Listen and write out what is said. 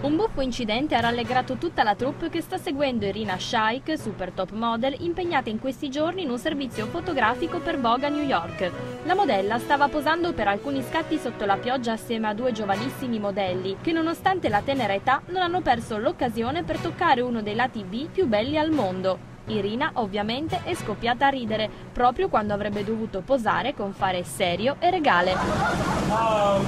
Un buffo incidente ha rallegrato tutta la troupe che sta seguendo Irina Shaikh, super top model, impegnata in questi giorni in un servizio fotografico per Boga New York. La modella stava posando per alcuni scatti sotto la pioggia assieme a due giovanissimi modelli che nonostante la tenera età non hanno perso l'occasione per toccare uno dei lati B più belli al mondo. Irina ovviamente è scoppiata a ridere proprio quando avrebbe dovuto posare con fare serio e regale. Oh,